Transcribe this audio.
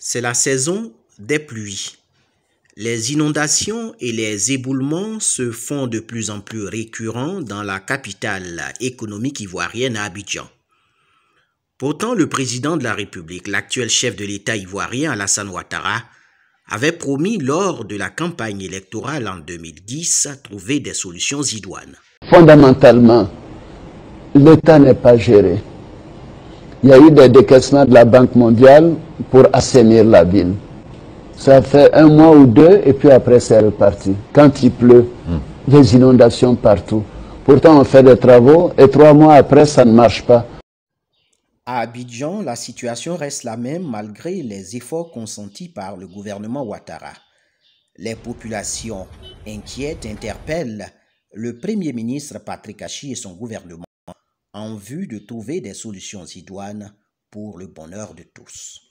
C'est la saison des pluies. Les inondations et les éboulements se font de plus en plus récurrents dans la capitale économique ivoirienne à Abidjan. Pourtant, le président de la République, l'actuel chef de l'État ivoirien Alassane Ouattara, avait promis lors de la campagne électorale en 2010 trouver des solutions idoines. Fondamentalement, l'État n'est pas géré. Il y a eu des décaissements de la Banque mondiale pour assainir la ville. Ça fait un mois ou deux et puis après c'est reparti. Quand il pleut, des inondations partout. Pourtant on fait des travaux et trois mois après ça ne marche pas. À Abidjan, la situation reste la même malgré les efforts consentis par le gouvernement Ouattara. Les populations inquiètes interpellent le Premier ministre Patrick Hachi et son gouvernement en vue de trouver des solutions idoines pour le bonheur de tous.